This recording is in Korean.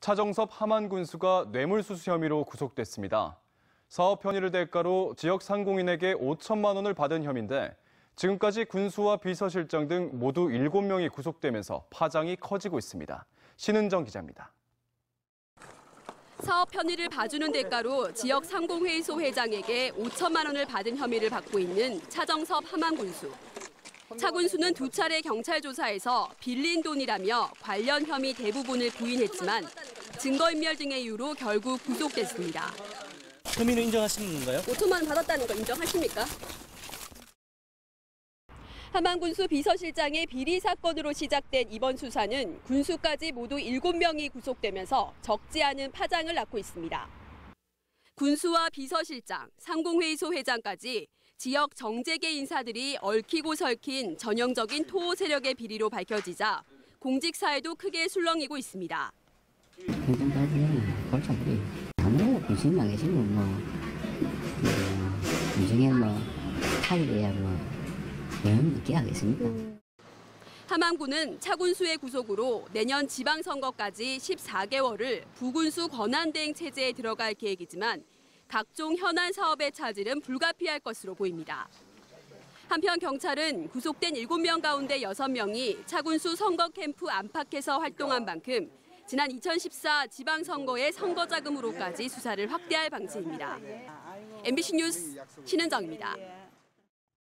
차정섭 하만 군수가 뇌물수수 혐의로 구속됐습니다. 사업 편의를 대가로 지역 상공인에게 5천만 원을 받은 혐의인데 지금까지 군수와 비서실장 등 모두 7명이 구속되면서 파장이 커지고 있습니다. 신은정 기자입니다. 사업 편의를 봐주는 대가로 지역 상공회의소 회장에게 5천만 원을 받은 혐의를 받고 있는 차정섭 하만 군수. 차 군수는 두 차례 경찰 조사에서 빌린 돈이라며 관련 혐의 대부분을 부인했지만 증거인멸 등의 이유로 결국 구속됐습니다. 혐의는 인정하시는 건가요? 5천만 원 받았다는 거 인정하십니까? 하만 군수 비서실장의 비리 사건으로 시작된 이번 수사는 군수까지 모두 7명이 구속되면서 적지 않은 파장을 낳고 있습니다. 군수와 비서실장, 상공회의소 회장까지 지역 정재계 인사들이 얽히고 설킨 전형적인 토호 세력의 비리로 밝혀지자 공직사에도 크게 술렁이고 있습니다. 함안군은 차군수의 구속으로 내년 지방선거까지 14개월을 부군수 권한대행 체제에 들어갈 계획이지만 각종 현안 사업의 차질은 불가피할 것으로 보입니다. 한편 경찰은 구속된 7명 가운데 6명이 차군수 선거 캠프 안팎에서 활동한 만큼 지난 2014 지방선거의 선거자금으로까지 수사를 확대할 방침입니다. MBC 뉴스 신은정입니다.